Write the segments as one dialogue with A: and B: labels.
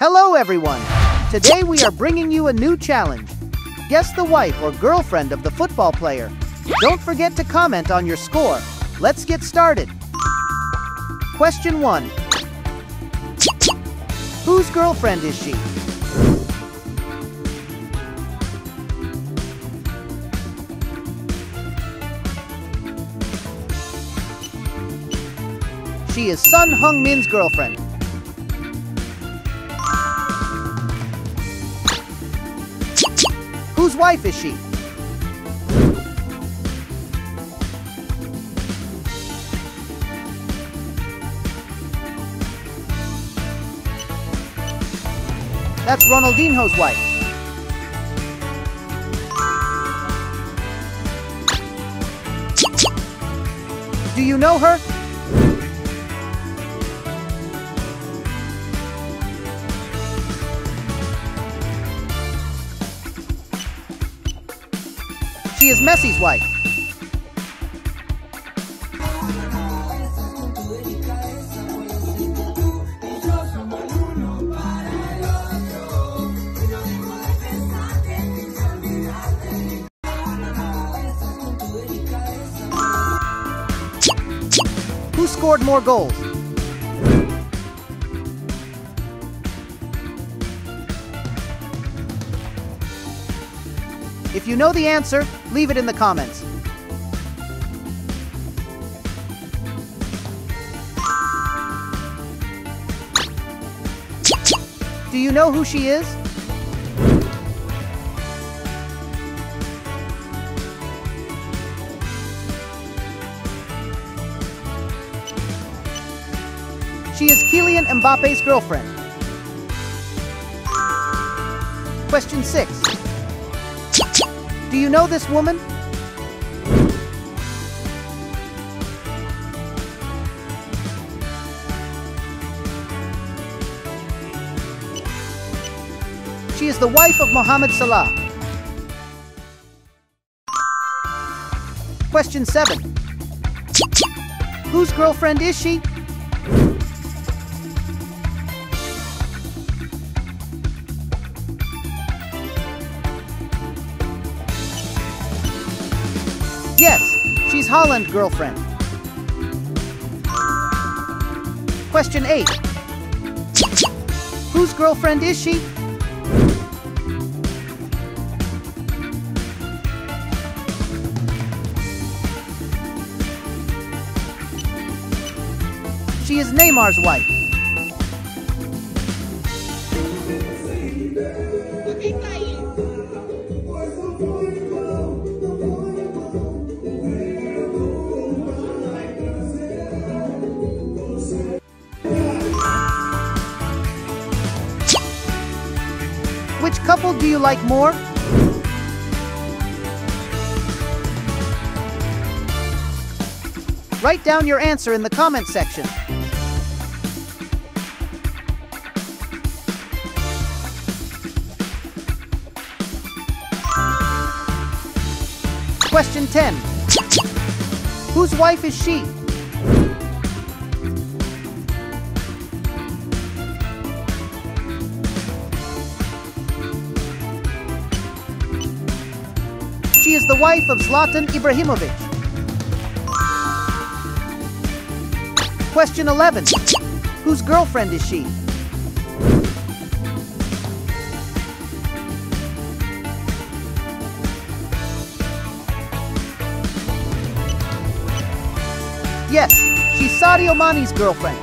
A: Hello, everyone! Today we are bringing you a new challenge. Guess the wife or girlfriend of the football player. Don't forget to comment on your score. Let's get started. Question 1. Whose girlfriend is she? She is Son Heung-min's girlfriend. Wife is she? That's Ronaldinho's wife. Do you know her? Is Messi's wife. Who scored more goals? If you know the answer, leave it in the comments. Do you know who she is? She is Kylian Mbappe's girlfriend. Question 6. Do you know this woman? She is the wife of Mohamed Salah. Question 7. Whose girlfriend is she? Haaland girlfriend. Question 8. Whose girlfriend is she? She is Neymar's wife. Couple do you like more? Write down your answer in the comment section. Question 10. Whose wife is she? The wife of Zlatan Ibrahimovic. Question 11. Whose girlfriend is she? Yes, she's Sadio Mane's girlfriend.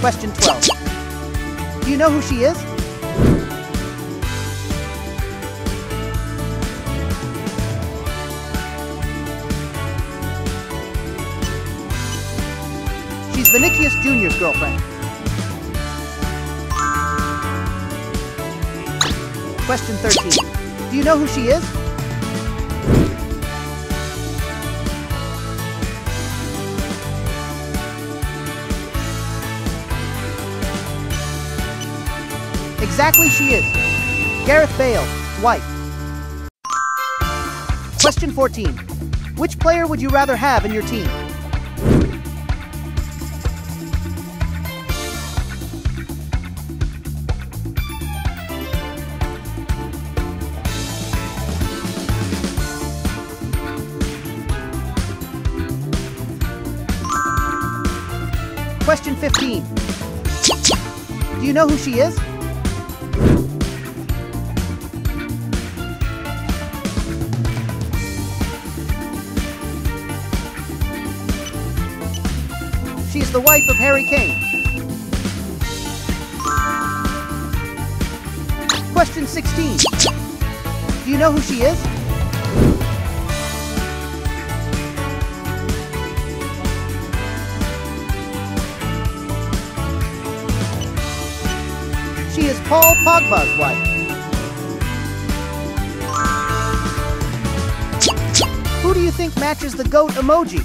A: Question 12. Do you know who she is? Vinicius Jr.'s girlfriend. Question 13. Do you know who she is? Exactly she is. Gareth Bale, wife. Question 14. Which player would you rather have in your team? You know who she is? She's the wife of Harry Kane. Question 16. Do you know who she is? Paul Pogba's wife. Who do you think matches the goat emoji?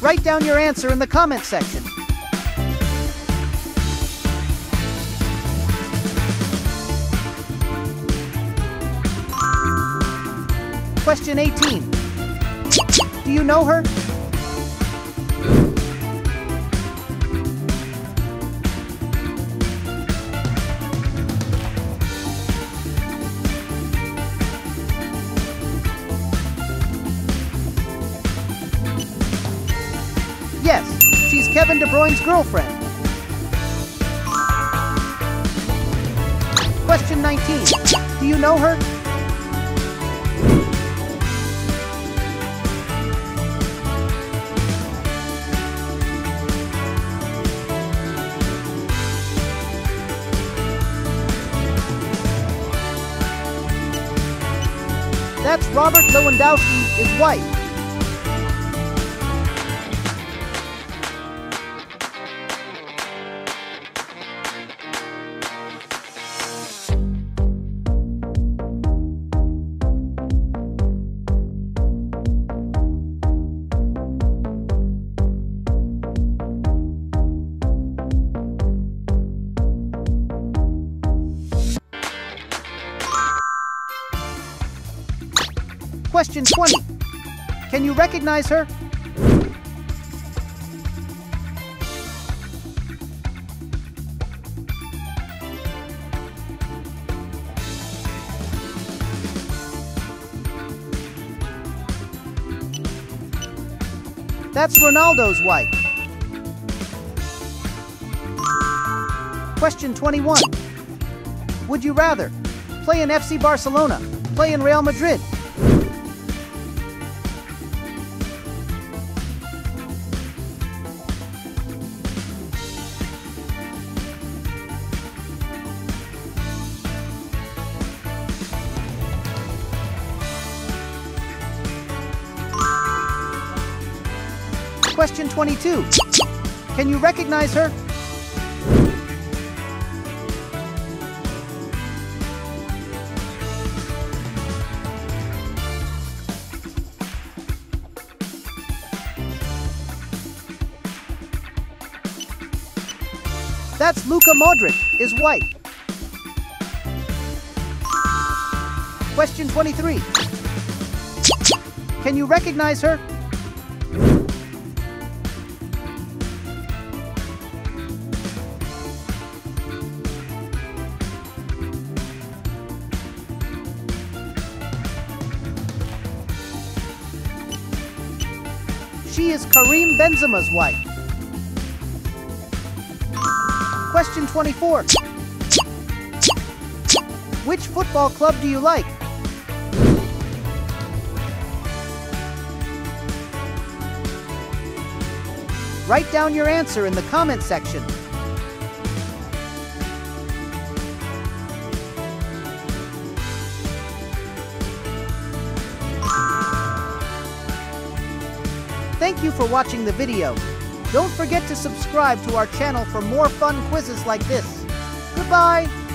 A: Write down your answer in the comment section. Question 18. Do you know her? Kevin De Bruyne's girlfriend. Question 19. Do you know her? That's Robert Lewandowski, his wife. Question 20. Can you recognize her? That's Ronaldo's wife. Question 21. Would you rather play in FC Barcelona, play in Real Madrid, Question 22. Can you recognize her? That's Luka Modric, is white. Question 23. Can you recognize her? Benzema's wife. Question 24. Which football club do you like? Write down your answer in the comment section. Thank you for watching the video. Don't forget to subscribe to our channel for more fun quizzes like this. Goodbye!